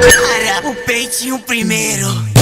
Cara, o peitinho primeiro.